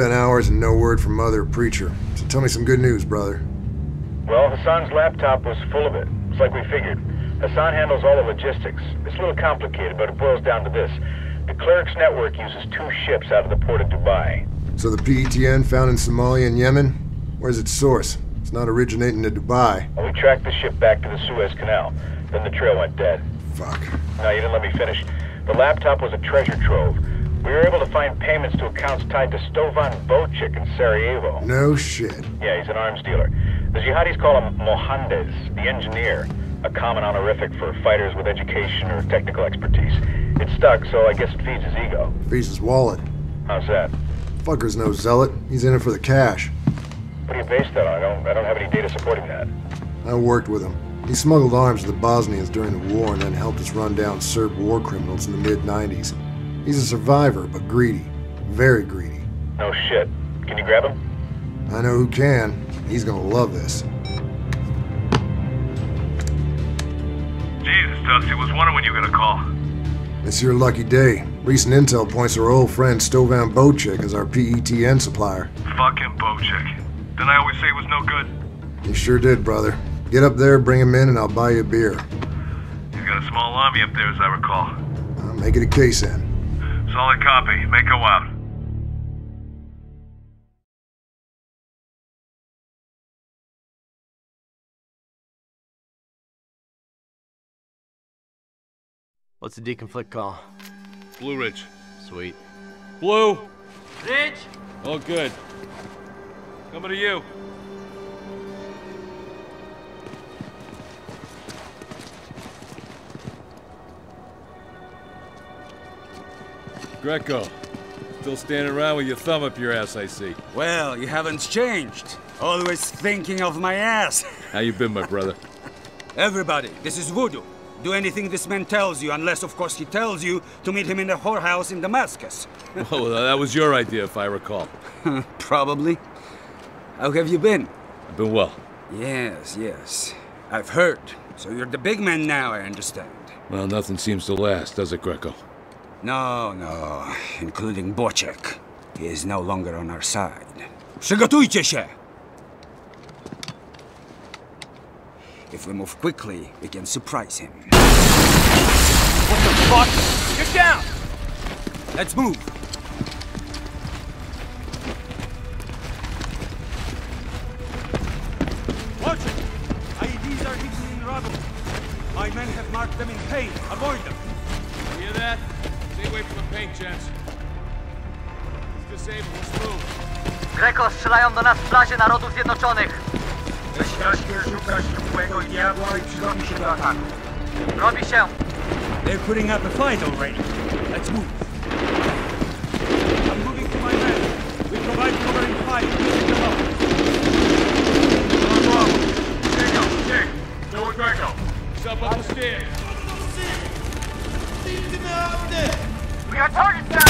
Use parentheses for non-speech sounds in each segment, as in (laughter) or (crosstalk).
been hours and no word from Mother or Preacher. So tell me some good news, brother. Well, Hassan's laptop was full of it. It's like we figured. Hassan handles all the logistics. It's a little complicated, but it boils down to this. The cleric's network uses two ships out of the port of Dubai. So the PETN found in Somalia and Yemen? Where's its source? It's not originating in Dubai. Well, we tracked the ship back to the Suez Canal. Then the trail went dead. Fuck. No, you didn't let me finish. The laptop was a treasure trove. We were able to find payments to accounts tied to Stovan Bocek in Sarajevo. No shit. Yeah, he's an arms dealer. The jihadis call him Mohandes, the engineer, a common honorific for fighters with education or technical expertise. It stuck, so I guess it feeds his ego. Feeds his wallet. How's that? Fucker's no zealot. He's in it for the cash. What do you base that on? I don't, I don't have any data supporting that. I worked with him. He smuggled arms to the Bosnians during the war and then helped us run down Serb war criminals in the mid 90s. He's a survivor, but greedy. Very greedy. No shit. Can you grab him? I know who can. He's gonna love this. Jesus, Dusty, was wondering when you were gonna call. It's your lucky day. Recent intel points to our old friend Stovan Bocek as our PETN supplier. Fucking Bocek. Didn't I always say it was no good? You sure did, brother. Get up there, bring him in, and I'll buy you a beer. He's got a small army up there, as I recall. I'll make it a case then. Solid copy. Mako out. What's the deconflict call? Blue Ridge. Sweet. Blue! Ridge! Oh, good. Coming to you. Greco. Still standing around with your thumb up your ass, I see. Well, you haven't changed. Always thinking of my ass. (laughs) How you been, my brother? Everybody, this is Voodoo. Do anything this man tells you, unless, of course, he tells you to meet him in the whorehouse in Damascus. (laughs) Oh, well, that was your idea, if I recall. (laughs) Probably. How have you been? I've been well. Yes, yes. I've heard. So you're the big man now, I understand. Well, nothing seems to last, does it, Greco? No, no. Including Bocek. He is no longer on our side. Przygotujcie się! If we move quickly, we can surprise him. What the fuck? Get down! Let's move! Watch it! IEDs are hidden in rubble. My men have marked them in paint. Avoid them. You hear that? Stay away from the paint, gents. It's disabled. Let's move. Greco strzelają do nas w plazie Narodów Zjednoczonych. Strasznie szukać ciepłego diabła i przygotuj się do ataku. Robi się. They're putting up a fight already. Let's move. I'm moving to my men. We provide covering fire. Take them up. Greco, Jake. Go with Greco. He's up on the stairs. Got targets down!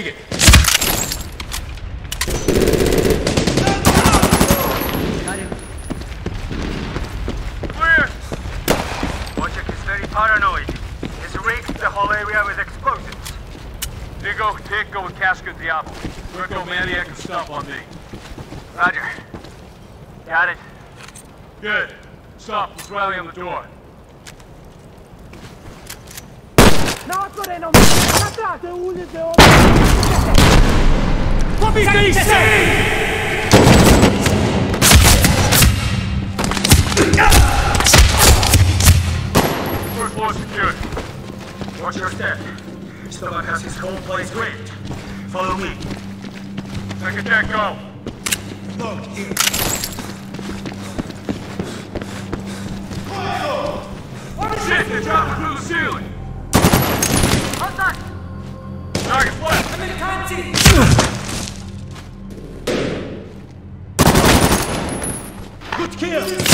Take it. Got him. Clear! Wojciech is very paranoid. He's rigged the whole area with explosives. Dingo, take go with Casca and Diablo. Mirko, Maniac, and stuff on me. Roger. Got it. Good. Stop. Let's rally on the door. First floor secured. Watch your step. Stomach has his whole place rigged. Follow me. Second deck, go. Shit, they're dropping through the ceiling. Target flat. Move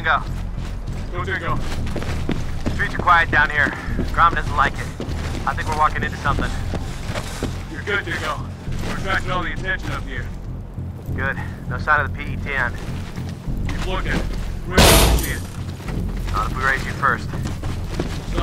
Dingo. Go, Dingo. Streets are quiet down here. Grom doesn't like it. I think we're walking into something. You're good, Dingo. We're attracting all the attention up here. Good. No sign of the PETN. Keep looking. You see it? Not if we raise you first. It's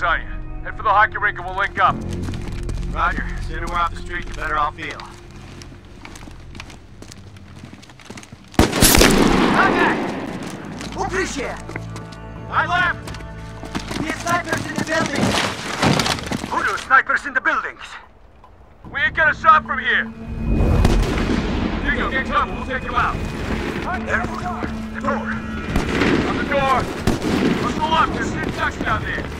Dingo, we got eyes on you. Head for the hockey rink and we'll link up. Roger. Sooner we're off the street, the better I'll feel. Укрытие! I left! These snipers in the building! Voodoo, snipers in the buildings! We ain't got a shot from here! Dingo, get cover. We'll take him out. There, Voodoo. The door. On the door. On the left. There's ten ducks down there.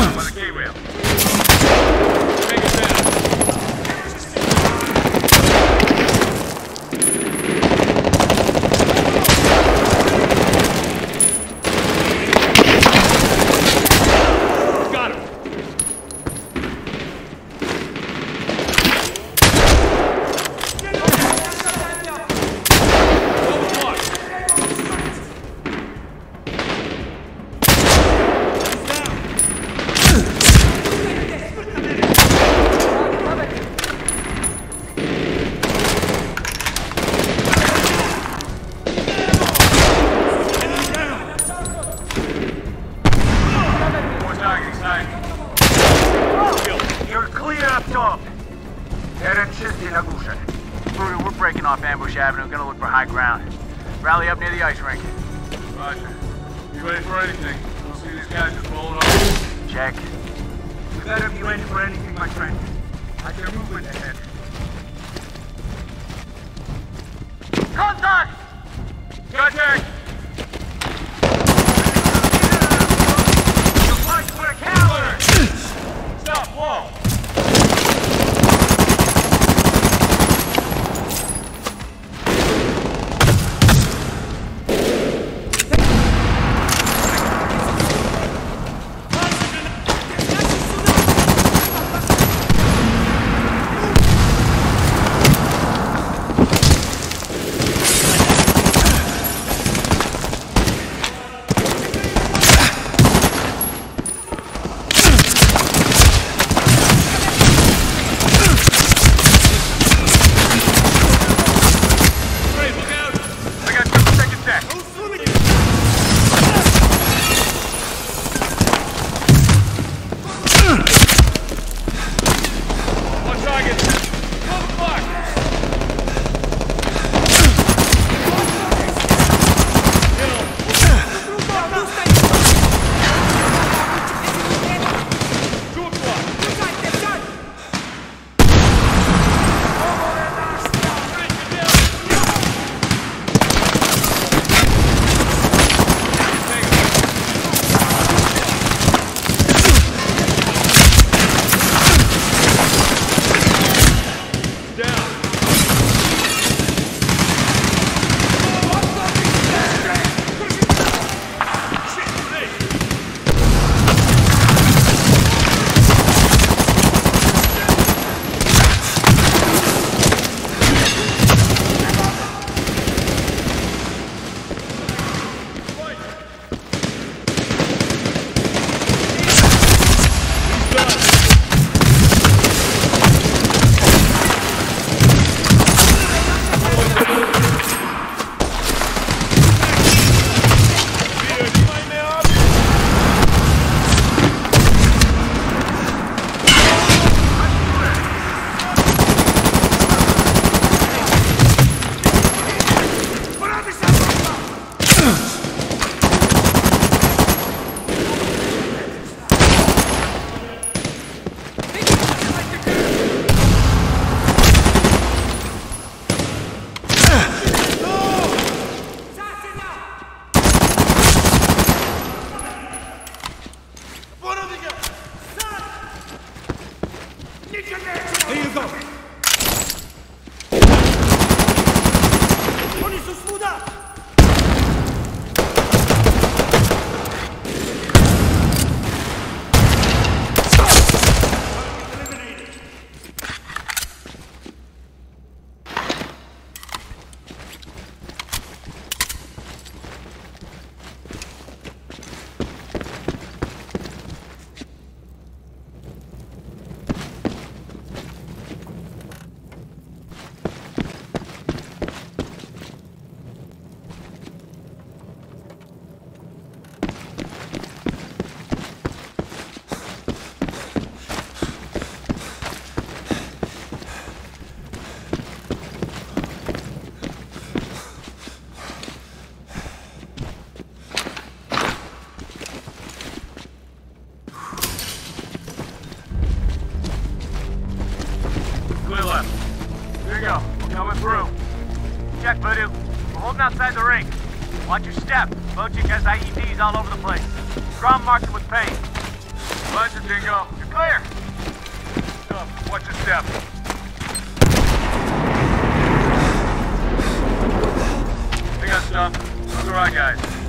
Stop, Roger. You ready for anything? Don't see these guys just rolling over. Check. You better be ready for anything, my friend. I hear movement ahead. Contact! Contact! back. Dingo. We're coming through. Check, Voodoo. We're holding outside the ring. Watch your step. Bocek has IEDs all over the place. Ground marked with paint. Roger, Dingo. You're clear. Stuff. Watch your step. Got stuff. Those are our guys.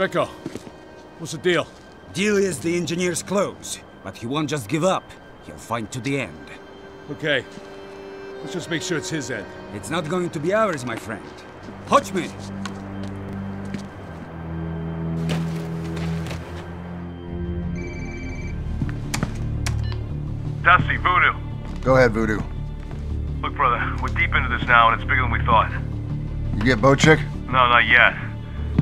Greco, what's the deal? Deal is the engineer's close, but he won't just give up. He'll fight to the end. Okay. Let's just make sure it's his end. It's not going to be ours, my friend. Hodgman! Dusty, Voodoo. Go ahead, Voodoo. Look, brother, we're deep into this now, and it's bigger than we thought. You get Bocek? No, not yet.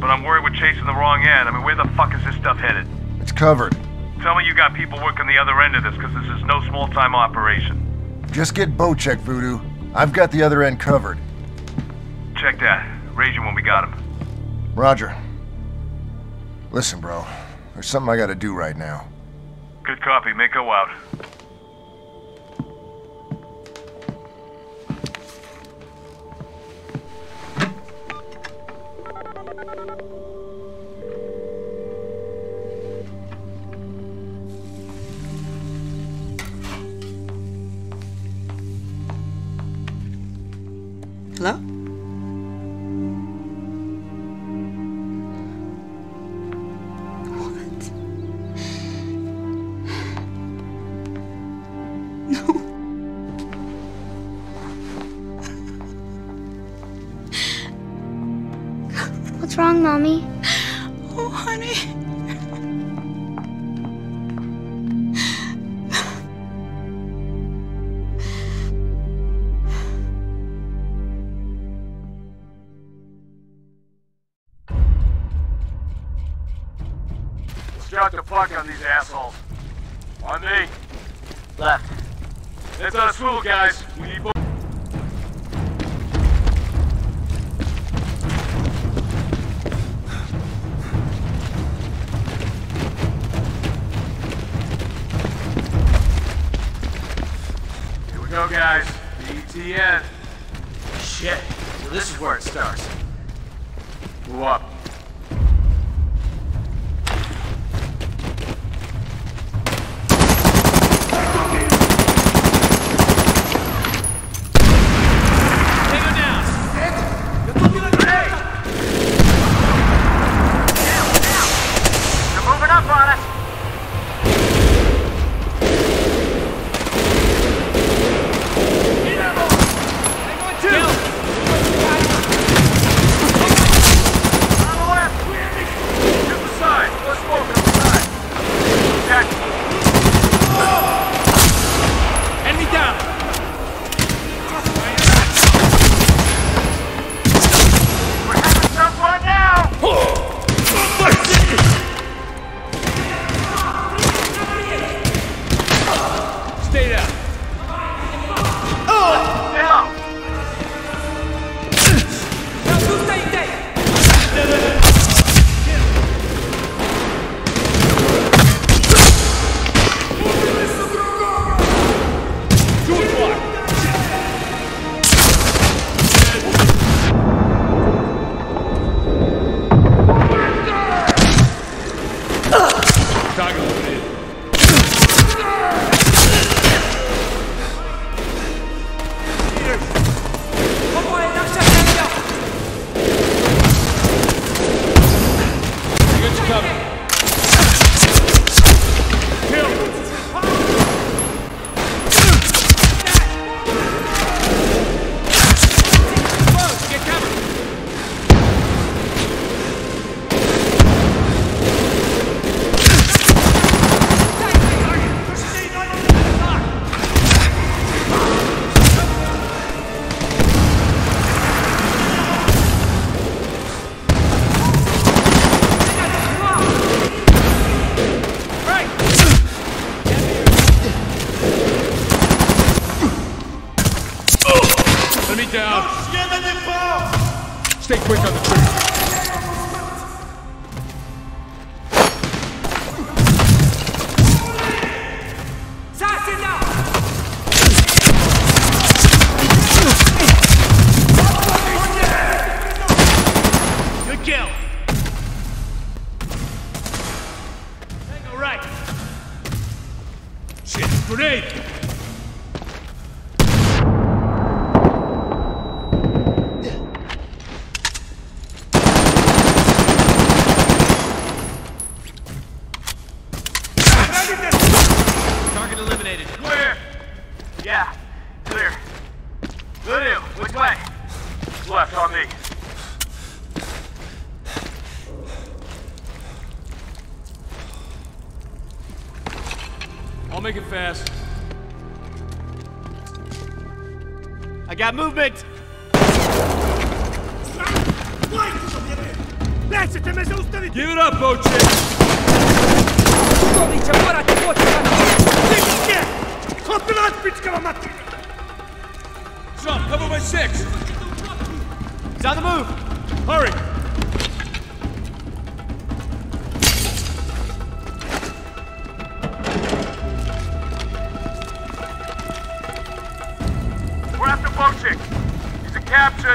But I'm worried we're chasing the wrong end. I mean, where the fuck is this stuff headed? It's covered. Tell me you got people working the other end of this, because this is no small-time operation. Just get Bocek, Voodoo. I've got the other end covered. Check that. Raise you when we got him. Roger. Listen, bro. There's something I gotta do right now. Good copy. Mako out. you wrong, Mommy? Oh, honey. Start the fuck on these assholes. On me. Left. It's on a swivel, guys. Stay quick on the trigger. I'll make it fast. I got movement. Give it up, Bocek! Jump, cover by six! He's on the move. Hurry!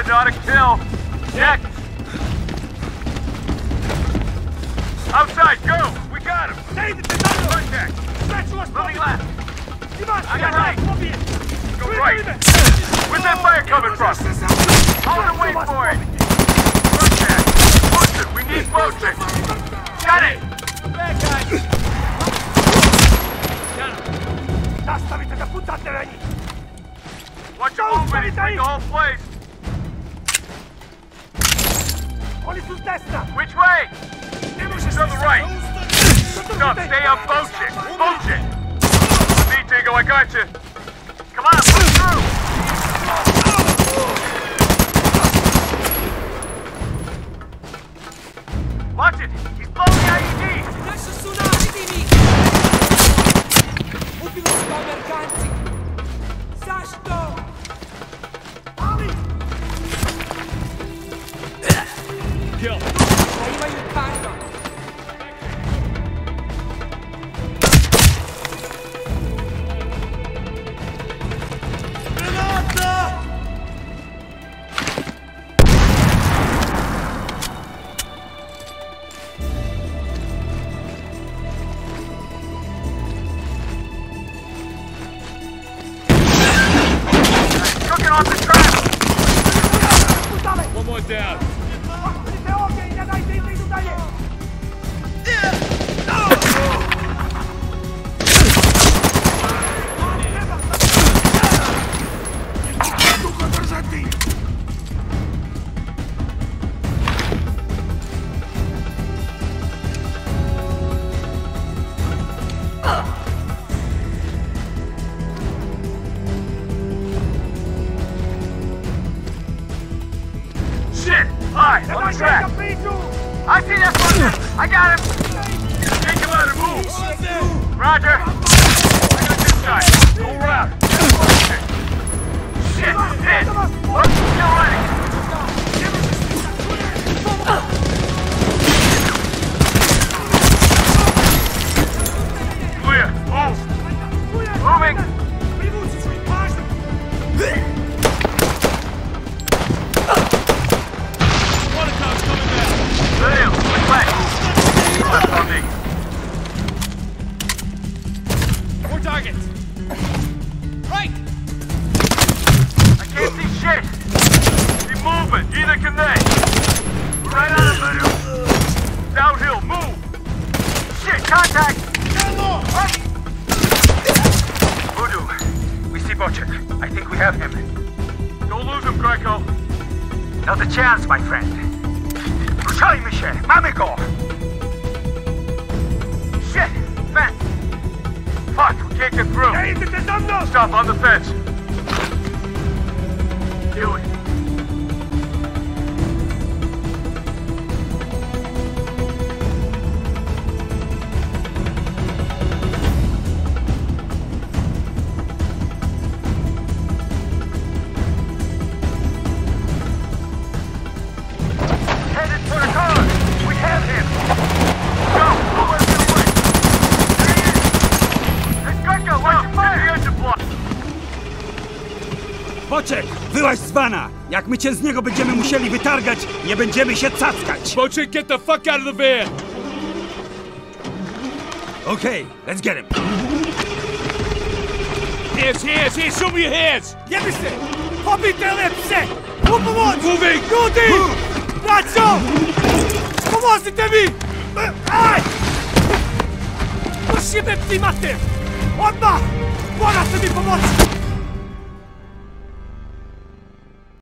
A capture, not a kill. Next. Outside, go! We got him! Contact! Moving left! I got right! Go right! Where's that fire coming from? Hold and wait for it! Contact! Push! We need Bocek! Got it! Bad guy! Watch your movement! He's the whole place! Which way? To the right! Stop, stay on Bocek! Bocek! Me, Dingo, I got you! Come on, push through! Watch it! Down. My cię z niego będziemy musieli wytargać, nie będziemy się cackać! Boczek, get the fuck out of the van! Okay, let's get him. Hands, hands, hands! Show me your hands! Jebiste! Pobite lepsze! U pomoc! Moving! Ljudi! Braćo! Pomozite mi! Aj! Musimy pti mater! Odmah! Morate mi pomoći!